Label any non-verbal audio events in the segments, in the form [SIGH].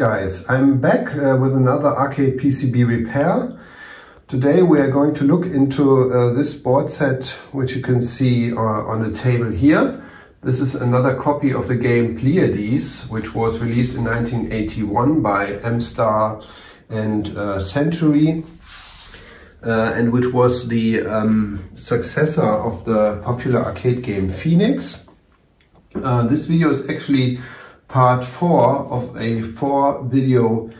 Guys, I'm back uh, with another arcade PCB repair. Today we are going to look into uh, this board set which you can see uh, on the table here. This is another copy of the game Pleiades which was released in 1981 by Amstar and uh, Centuri uh, and which was the um, successor of the popular arcade game Phoenix. Uh, this video is actually part four of a four video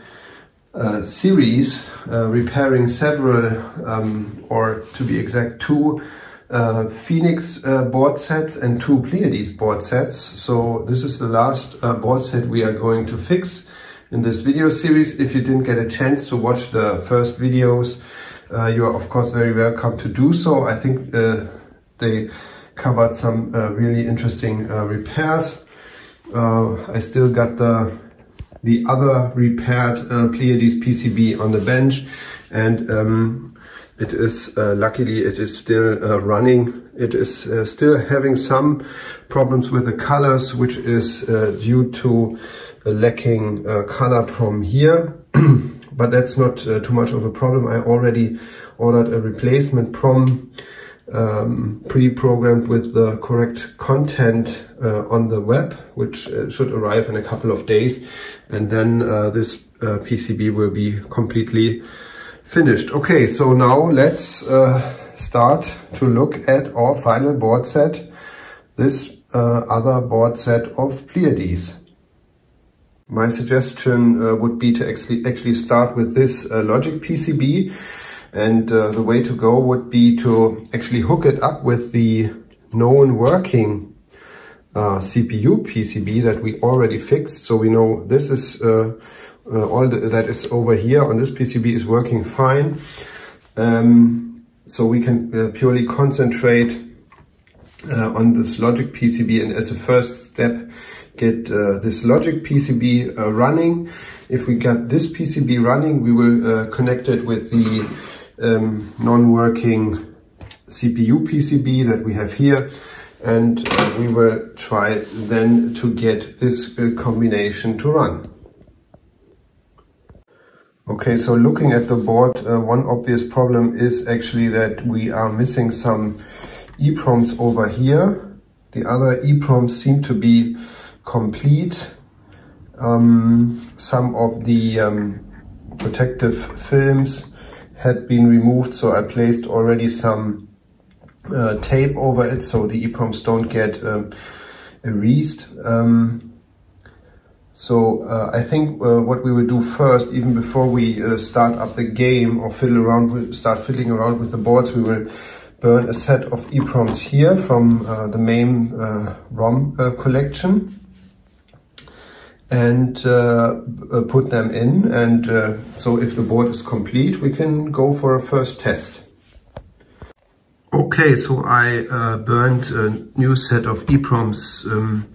uh, series uh, repairing several, um, or to be exact, two uh, Phoenix uh, board sets and two Pleiades board sets. So this is the last uh, board set we are going to fix in this video series. If you didn't get a chance to watch the first videos, uh, you are of course very welcome to do so. I think they covered some really interesting repairs. Uh, I still got the the other repaired uh, Pleiades PCB on the bench. And um, it is uh, luckily it is still uh, running. It is uh, still having some problems with the colors which is uh, due to lacking color from here. [CLEARS THROAT] But that's not too much of a problem. I already ordered a replacement prom um, pre-programmed with the correct content uh, on the web, which uh, should arrive in a couple of days. And then uh, this uh, PCB will be completely finished. Okay, so now let's uh, start to look at our final board set, this uh, other board set of Pleiades. My suggestion would be to actually, actually start with this logic PCB and uh, the way to go would be to actually hook it up with the known working uh, CPU PCB that we already fixed. So we know this is uh, uh, all the, that is over here on this PCB is working fine. Um, so we can uh, purely concentrate uh, on this logic PCB and as a first step get this logic PCB running. If we get this PCB running, we will connect it with the um, non-working CPU PCB that we have here and uh, we will try then to get this uh, combination to run. Okay, so looking at the board, uh, one obvious problem is actually that we are missing some EPROMs over here. The other EPROMs seem to be complete. Um, some of the um, protective films had been removed, so I placed already some uh, tape over it so the EPROMs don't get um, erased. Um, so uh, I think uh, what we will do first, even before we uh, start up the game or fiddle around with, start fiddling around with the boards, we will burn a set of EPROMs here from uh, the main uh, ROM collection and uh, uh, put them in. And uh, so if the board is complete, we can go for a first test. Okay, so I uh, burned a new set of EPROMs um,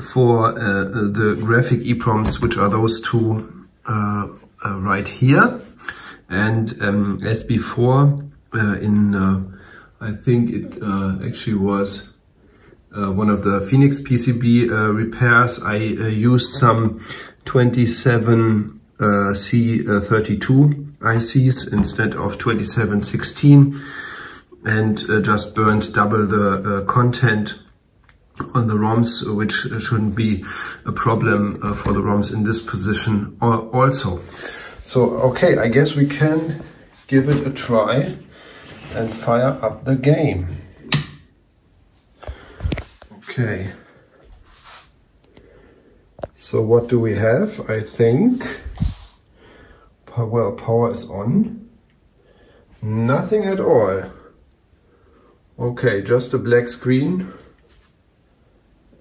for uh, the graphic EPROMs, which are those two uh, right here. And um, as before, in I think it actually was uh, one of the Phoenix PCB uh, repairs, I uh, used some 27C32 ICs instead of 2716 and just burned double the content on the ROMs, which shouldn't be a problem uh, for the ROMs in this position also. So, okay, I guess we can give it a try and fire up the game. Okay. So what do we have? I think, well, power is on. Nothing at all. Okay, just a black screen.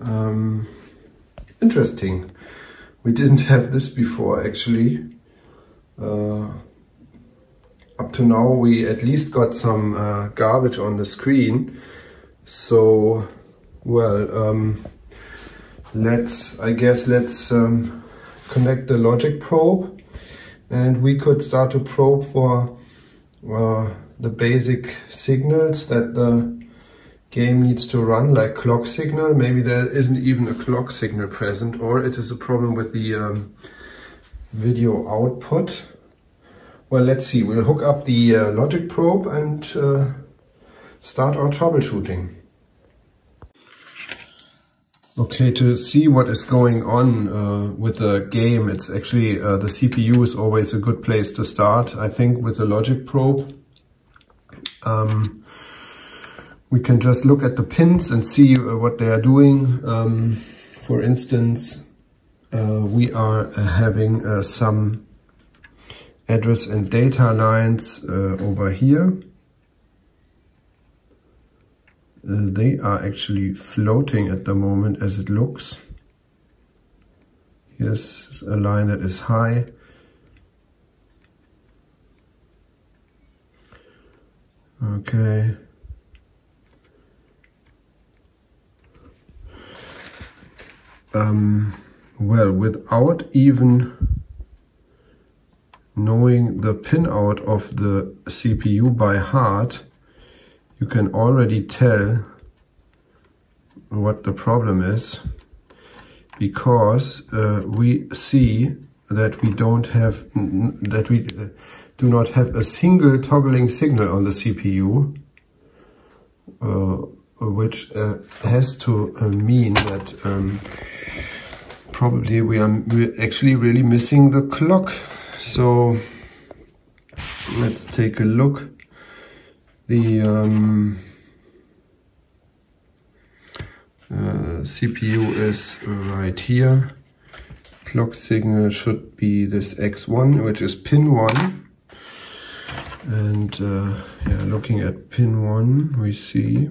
Um, interesting. We didn't [LAUGHS] have this before, actually. Uh, up to now, we at least got some uh, garbage on the screen. So well, um, let's, I guess, let's um, connect the logic probe and we could start to probe for uh, the basic signals that the game needs to run like clock signal. Maybe there isn't even a clock signal present or it is a problem with the um, video output. Well, let's see. We'll hook up the uh, logic probe and uh, start our troubleshooting. Okay, to see what is going on uh, with the game, it's actually uh, the CPU is always a good place to start. I think with the logic probe, um, we can just look at the pins and see uh, what they are doing. Um, for instance, uh, we are having uh, some address and data lines uh, over here. Uh, they are actually floating at the moment as it looks. Here's a line that is high. Okay. Um, well, without even knowing the pinout of the CPU by heart, you can already tell what the problem is because uh, we see that we don't have that we uh, do not have a single toggling signal on the CPU uh, which uh, has to uh, mean that um, probably we are actually really missing the clock. So let's take a look the um, uh, CPU is right here. Clock signal should be this X1, which is pin 1. And uh, yeah, looking at pin 1, we see,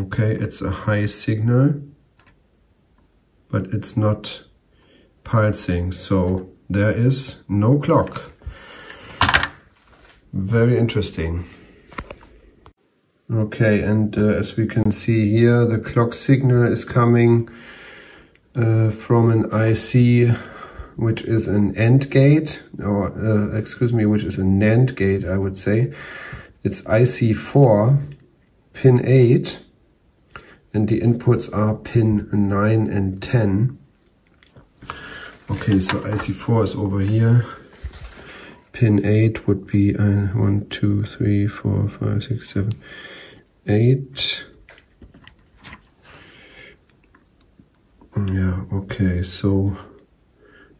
okay, it's a high signal, but it's not pulsing. So there is no clock. Very interesting. Okay, and uh, as we can see here, the clock signal is coming uh, from an IC which is an AND gate, or uh, excuse me, which is a NAND gate, I would say. It's IC4, pin 8, and the inputs are pin 9 and 10. Okay, so IC4 is over here pin 8 would be uh, 1, 2, 3, 4, 5, 6, 7, 8. Yeah, okay, so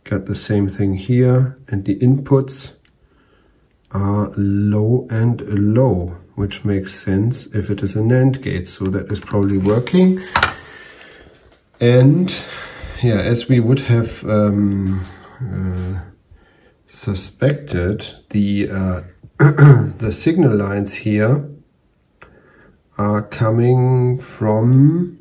got the same thing here and the inputs are low and low, which makes sense if it is a NAND gate. So that is probably working. And yeah, as we would have um, uh, suspected, the, uh, [CLEARS THROAT] the signal lines here are coming from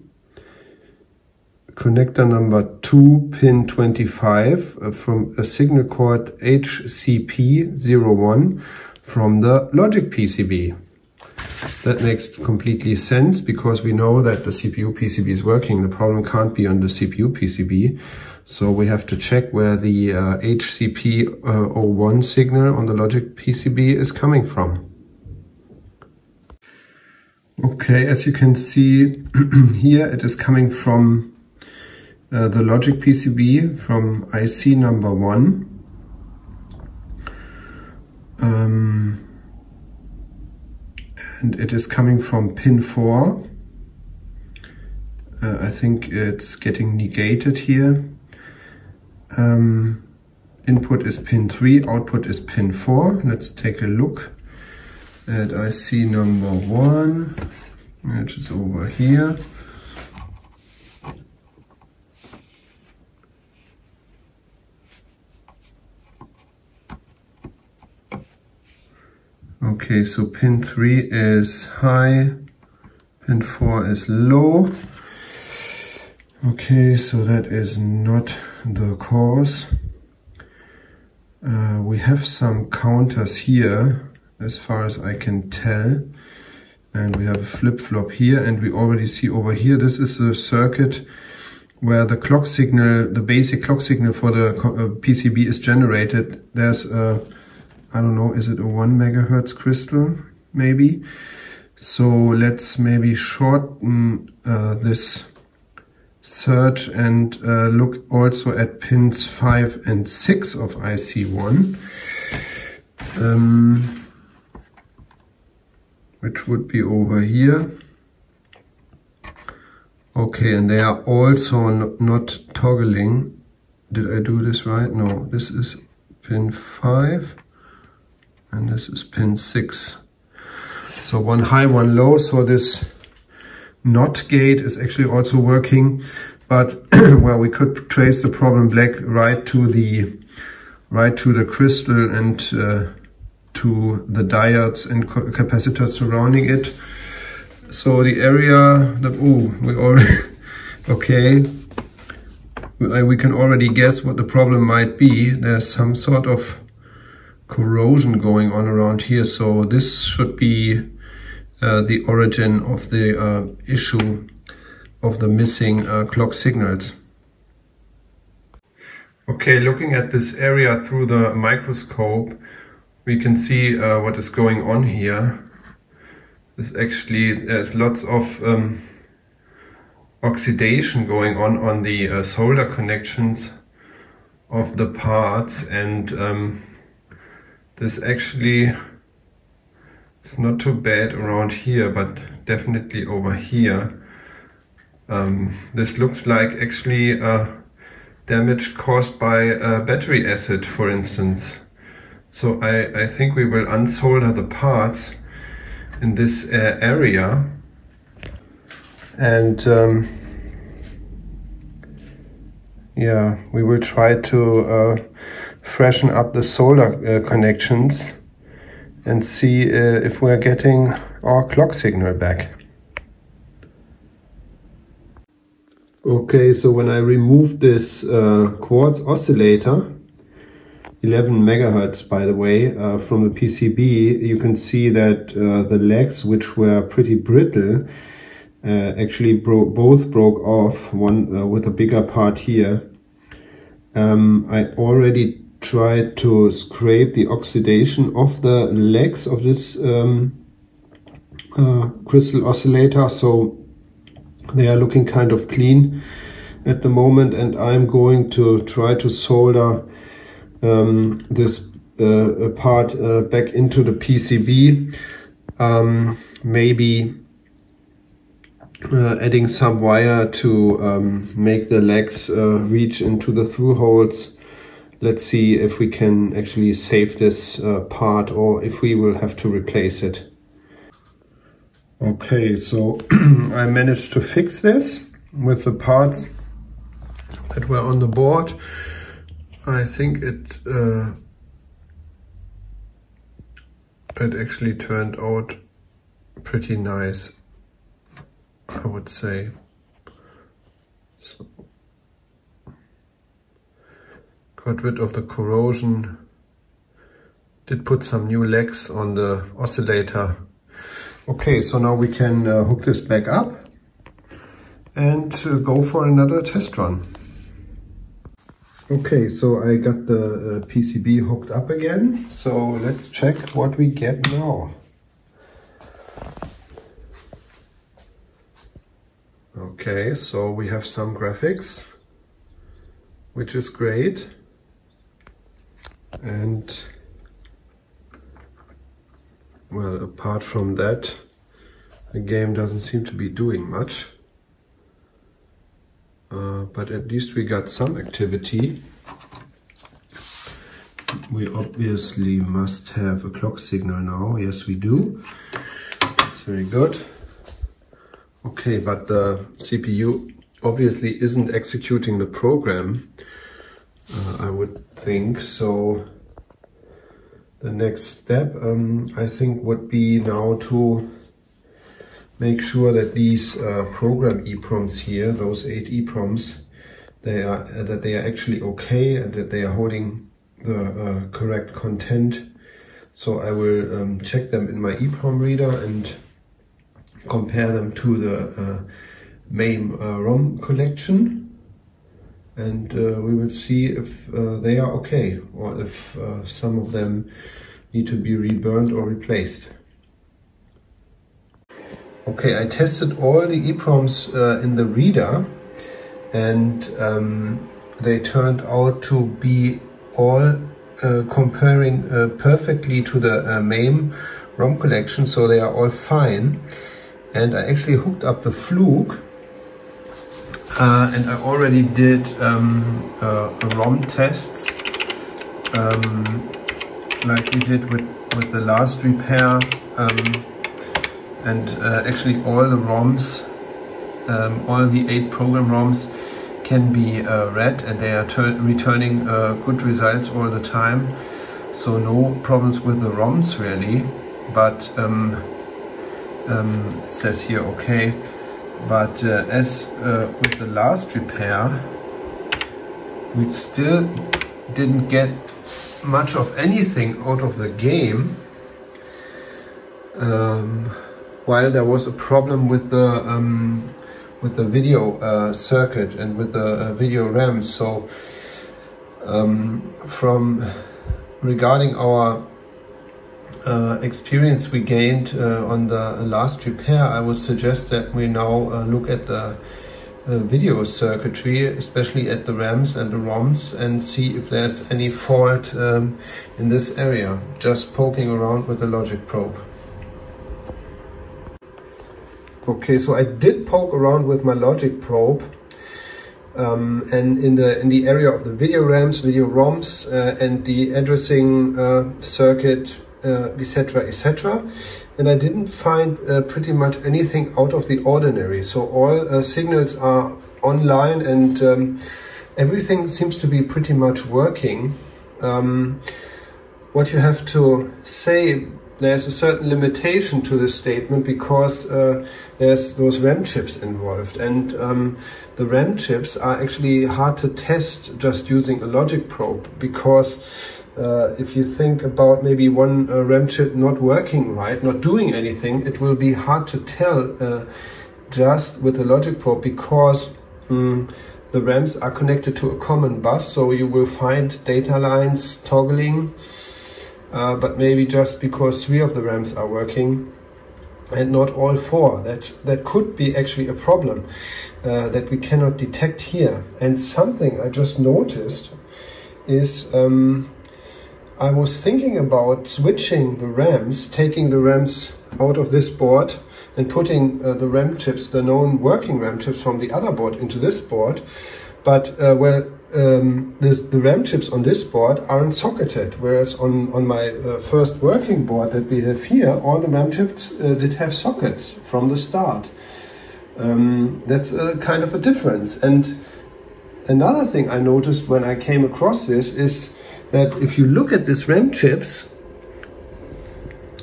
connector number 2 pin 25 uh, from a signal cord HCP01 from the logic PCB. That makes completely sense because we know that the CPU PCB is working. The problem can't be on the CPU PCB. So we have to check where the uh, HCP01 uh, signal on the logic PCB is coming from. Okay, as you can see [CLEARS THROAT] here, it is coming from uh, the logic PCB from IC number one. Um, and it is coming from pin 4. Uh, I think it's getting negated here. Um, input is pin 3, output is pin 4. Let's take a look at IC number 1, which is over here. Okay, so pin 3 is high, pin 4 is low. Okay, so that is not the course. Uh, we have some counters here, as far as I can tell. And we have a flip-flop here, and we already see over here, this is the circuit where the clock signal, the basic clock signal for the uh, PCB is generated. There's a, I don't know, is it a one megahertz crystal, maybe? So let's maybe shorten uh, this search and uh, look also at pins 5 and 6 of IC1. Um, which would be over here. Okay, and they are also not toggling. Did I do this right? No, this is pin 5 and this is pin 6. So one high, one low, so this NOT gate is actually also working, but [CLEARS THROAT] well, we could trace the problem black right to the right to the crystal and uh, to the diodes and capacitors surrounding it. So the area that, oh, we already, [LAUGHS] okay, we can already guess what the problem might be. There's some sort of corrosion going on around here. So this should be the origin of the uh, issue of the missing uh, clock signals. Okay, looking at this area through the microscope, we can see uh, what is going on here. There's actually, there's lots of um, oxidation going on on the uh, solder connections of the parts and um, this actually is not too bad around here but definitely over here. Um, this looks like actually uh, damage caused by uh, battery acid for instance. So I, I think we will unsolder the parts in this uh, area and um, yeah we will try to uh, freshen up the solder uh, connections and see uh, if we're getting our clock signal back. Okay, so when I remove this uh, quartz oscillator 11 megahertz by the way uh, from the PCB you can see that uh, the legs which were pretty brittle uh, actually bro both broke off one uh, with a bigger part here um, I already tried to scrape the oxidation of the legs of this um, uh, crystal oscillator so they are looking kind of clean at the moment and I'm going to try to solder um, this uh, part uh, back into the PCB. Um, maybe uh, adding some wire to um, make the legs uh, reach into the through holes. Let's see if we can actually save this uh, part or if we will have to replace it. Okay, so [CLEARS THROAT] I managed to fix this with the parts that were on the board. I think it uh, it actually turned out pretty nice, I would say. So got rid of the corrosion, did put some new legs on the oscillator. Okay, so now we can uh, hook this back up and uh, go for another test run. Okay, so I got the uh, PCB hooked up again. So let's check what we get now. Okay, so we have some graphics, which is great. And well, apart from that, the game doesn't seem to be doing much. Uh, but at least we got some activity. We obviously must have a clock signal now. Yes, we do. That's very good. Okay, but the CPU obviously isn't executing the program, uh, I would think. So the next step, um, I think, would be now to make sure that these uh, program EPROMs here, those eight EPROMs, they are uh, that they are actually okay and that they are holding the uh, correct content. So I will um, check them in my EPROM reader and compare them to the uh, main uh, ROM collection. And uh, we will see if they are okay or if some of them need to be reburned or replaced. Okay, I tested all the EPROMs uh, in the reader and um, they turned out to be all uh, comparing uh, perfectly to the uh, MAME ROM collection, so they are all fine. And I actually hooked up the Fluke uh, and I already did um, uh, ROM tests um, like we did with, with the last repair um, and uh, actually all the ROMs, um, all the eight program ROMs can be uh, read and they are returning uh, good results all the time. So no problems with the ROMs really, but um, um, says here okay. But uh, as uh, with the last repair, we still didn't get much of anything out of the game. Um, while there was a problem with the um, with the video uh, circuit and with the uh, video RAM. So um, from regarding our uh, experience we gained uh, on the last repair, I would suggest that we now uh, look at the uh, video circuitry, especially at the RAMs and the ROMs, and see if there's any fault um, in this area, just poking around with the logic probe. Okay, so I did poke around with my logic probe um, and in the in the area of the video RAMs, video ROMs, uh, and the addressing uh, circuit, etc., uh, etc. Et and I didn't find uh, pretty much anything out of the ordinary. So all uh, signals are online and um, everything seems to be pretty much working. Um, what you have to say there's a certain limitation to this statement because uh, there's those RAM chips involved and um, the RAM chips are actually hard to test just using a logic probe because uh, if you think about maybe one uh, RAM chip not working right, not doing anything, it will be hard to tell uh, just with a logic probe because um, the RAMs are connected to a common bus so you will find data lines toggling uh, but maybe just because three of the RAMs are working and not all four. That, that could be actually a problem uh, that we cannot detect here. And something I just noticed is um, I was thinking about switching the RAMs, taking the RAMs out of this board and putting uh, the RAM chips, the known working RAM chips from the other board into this board. But uh, well, um, this, the RAM chips on this board aren't socketed, whereas on, on my uh, first working board that we have here, all the RAM chips uh, did have sockets from the start. Um, that's a kind of a difference. And another thing I noticed when I came across this is that if you look at these RAM chips,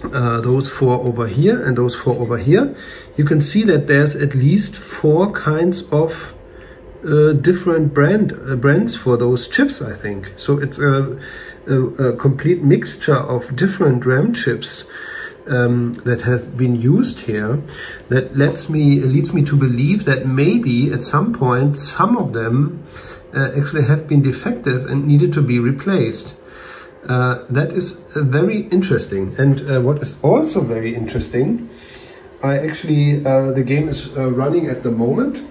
uh, those four over here and those four over here, you can see that there's at least four kinds of uh, different brand uh, brands for those chips, I think. So it's a, a, a complete mixture of different RAM chips um, that have been used here that lets me leads me to believe that maybe at some point some of them actually have been defective and needed to be replaced. Uh, that is uh, very interesting. And uh, what is also very interesting, I actually, uh, the game is running at the moment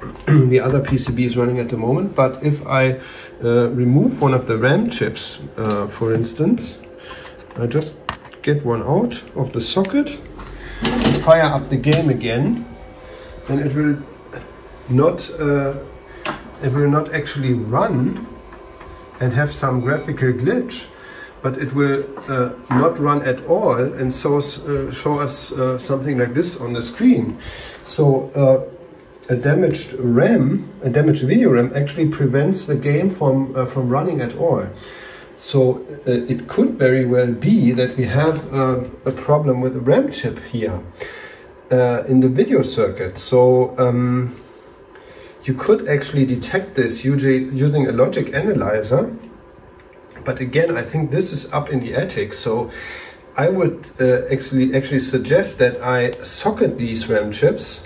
[CLEARS THROAT] the other PCB is running at the moment. But if I uh, remove one of the RAM chips, uh, for instance, I just get one out of the socket, fire up the game again, then it will not uh, it will not actually run and have some graphical glitch but it will uh, not run at all and so uh, show us uh, something like this on the screen. So uh, a damaged RAM, a damaged video RAM, actually prevents the game from, uh, from running at all. So uh, it could very well be that we have a problem with the RAM chip here in the video circuit. So um, you could actually detect this using a logic analyzer. But again, I think this is up in the attic. So I would uh, actually actually suggest that I socket these RAM chips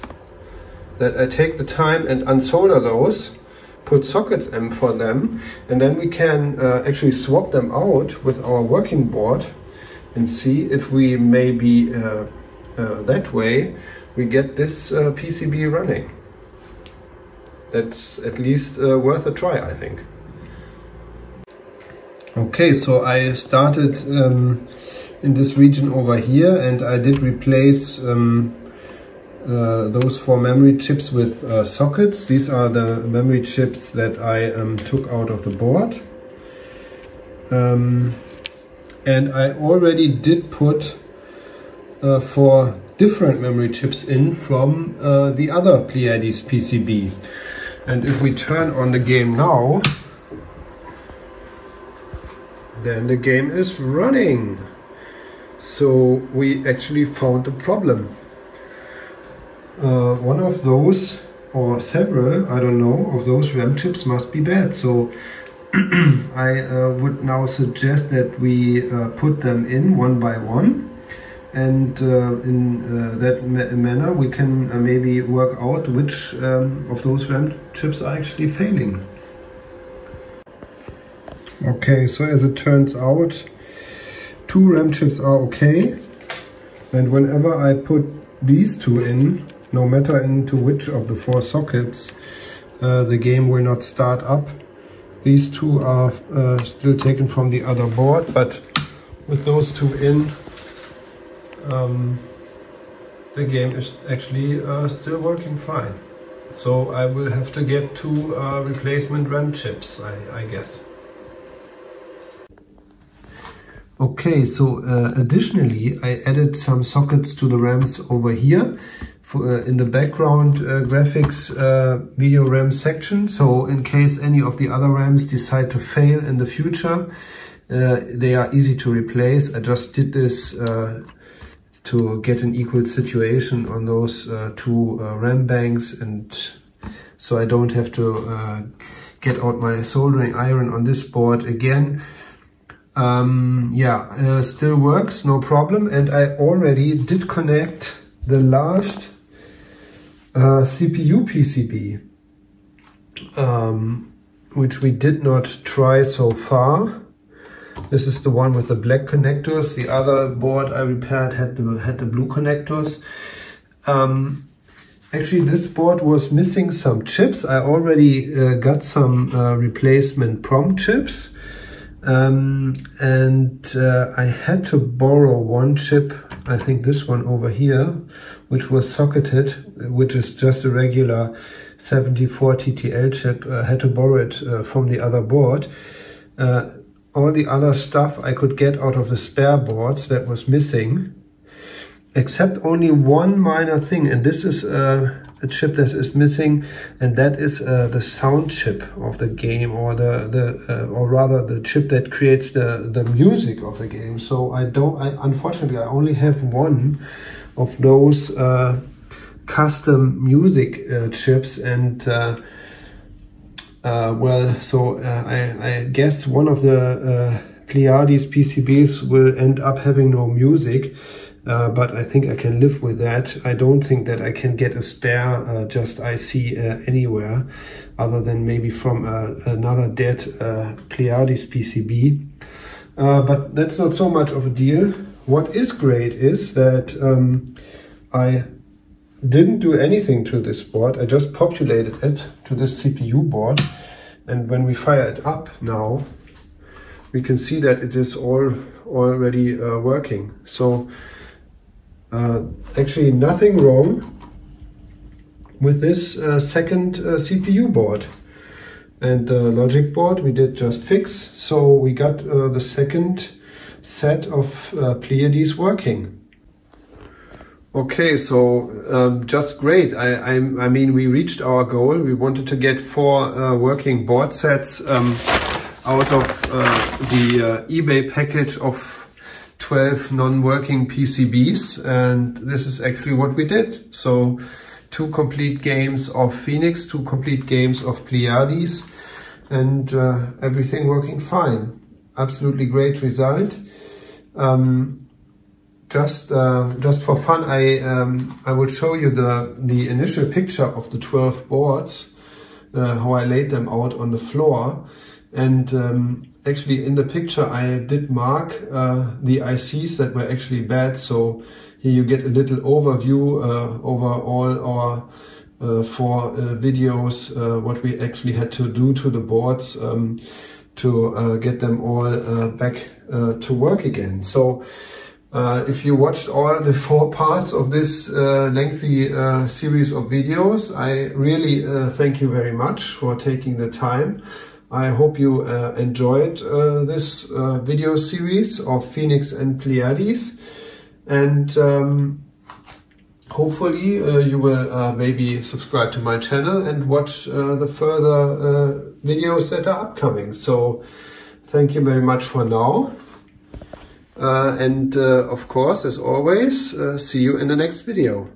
that I take the time and unsolder those, put sockets M for them, and then we can uh, actually swap them out with our working board and see if we maybe uh, uh, that way we get this uh, PCB running. That's at least uh, worth a try, I think. Okay, so I started um, in this region over here and I did replace um, uh, those four memory chips with uh, sockets. These are the memory chips that I um, took out of the board. Um, and I already did put uh, four different memory chips in from uh, the other Pleiades PCB. And if we turn on the game now, then the game is running. So we actually found a problem. Uh, one of those, or several, I don't know, of those RAM chips must be bad. So [CLEARS THROAT] I uh, would now suggest that we uh, put them in one by one. And uh, in uh, that ma manner, we can uh, maybe work out which um, of those RAM chips are actually failing. Okay, so as it turns out, two RAM chips are okay. And whenever I put these two in, no matter into which of the four sockets, uh, the game will not start up. These two are uh, still taken from the other board, but with those two in, um, the game is actually uh, still working fine. So I will have to get two uh, replacement RAM chips, I, I guess. Okay, so uh, additionally, I added some sockets to the RAMs over here for, uh, in the background uh, graphics uh, video RAM section. So in case any of the other RAMs decide to fail in the future, uh, they are easy to replace. I just did this uh, to get an equal situation on those two RAM banks and so I don't have to get out my soldering iron on this board again. Um, yeah, uh, still works, no problem. And I already did connect the last uh, CPU PCB, um, which we did not try so far. This is the one with the black connectors. The other board I repaired had the, had the blue connectors. Um, actually, this board was missing some chips. I already uh, got some uh, replacement PROM chips. Um, and uh, I had to borrow one chip, I think this one over here, which was socketed, which is just a regular 74 TTL chip. I had to borrow it uh, from the other board. Uh, all the other stuff I could get out of the spare boards that was missing, except only one minor thing, and this is uh, a chip that is missing, and that is uh, the sound chip of the game, or the the uh, or rather the chip that creates the the music of the game. So I don't. I unfortunately I only have one of those uh, custom music uh, chips, and uh, uh, well, so I I guess one of the Pleiades PCBs will end up having no music. Uh, but I think I can live with that. I don't think that I can get a spare uh, just IC uh, anywhere other than maybe from uh, another dead uh, Pleiades PCB. but that's not so much of a deal. What is great is that um, I didn't do anything to this board. I just populated it to this CPU board. And when we fire it up now, we can see that it is all already working. So uh, actually nothing wrong with this uh, second uh, CPU board. And the logic board we did just fix, so we got uh, the second set of uh, Pleiades working. Okay, so um, just great. I, I, I, mean, we reached our goal. We wanted to get four uh, working board sets um, out of the eBay package of 12 non-working PCBs and this is actually what we did. So two complete games of Phoenix, two complete games of Pleiades and uh, everything working fine. Absolutely great result. Um, just uh, just for fun, I um, I will show you the the initial picture of the 12 boards, uh, how I laid them out on the floor. And um, actually in the picture I did mark uh, the ICs that were actually bad. So here you get a little overview uh, over all our uh, four uh, videos, what we actually had to do to the boards um, to get them all back to work again. So if you watched all the [LAUGHS] four parts of this lengthy series of videos, I really thank you very much for taking the time. I hope you uh, enjoyed uh, this uh, video series of Phoenix and Pleiades and um, hopefully uh, you will uh, maybe subscribe to my channel and watch uh, the further videos that are upcoming. So thank you very much for now. Uh, and uh, of course, as always, uh, see you in the next video.